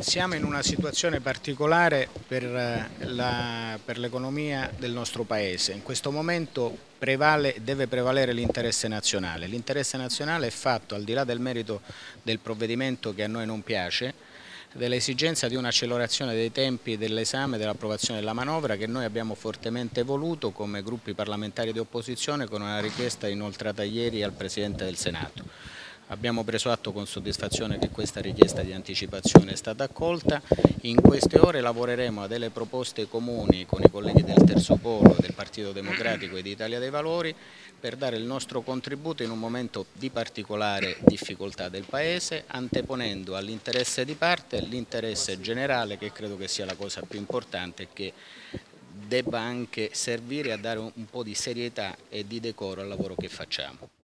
Siamo in una situazione particolare per l'economia del nostro Paese. In questo momento prevale, deve prevalere l'interesse nazionale. L'interesse nazionale è fatto, al di là del merito del provvedimento che a noi non piace, dell'esigenza di un'accelerazione dei tempi dell'esame e dell'approvazione della manovra che noi abbiamo fortemente voluto come gruppi parlamentari di opposizione con una richiesta inoltrata ieri al Presidente del Senato. Abbiamo preso atto con soddisfazione che questa richiesta di anticipazione è stata accolta. In queste ore lavoreremo a delle proposte comuni con i colleghi del Terzo Polo, del Partito Democratico e di Italia dei Valori per dare il nostro contributo in un momento di particolare difficoltà del Paese, anteponendo all'interesse di parte l'interesse generale che credo che sia la cosa più importante e che debba anche servire a dare un po' di serietà e di decoro al lavoro che facciamo.